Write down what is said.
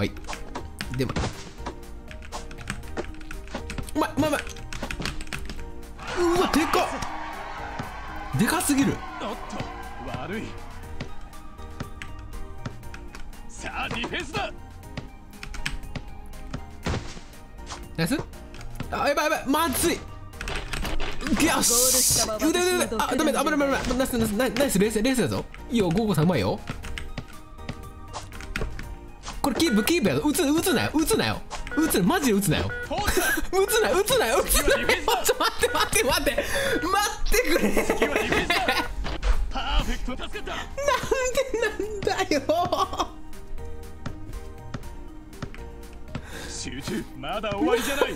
はい。でも。うまいうまいうまい。うわでかっ。でかすぎる。おっと悪い。さあディフェンスだ。ナイス。あやばいやばい。まずい。よし。腕腕腕あダメだ。危ない危ないナイスナイスナイス冷静冷静だぞ。いいよ。ゴーゴーさんうまいよこれキープキープやぞ。撃つ撃つなよ。撃つなよ。撃つな。マジで撃つなよ。撃つな撃つなよ撃つなよ。ちょ待って待って待って。待って。くれ。なんでなんだよ。集中。まだ終わりじゃない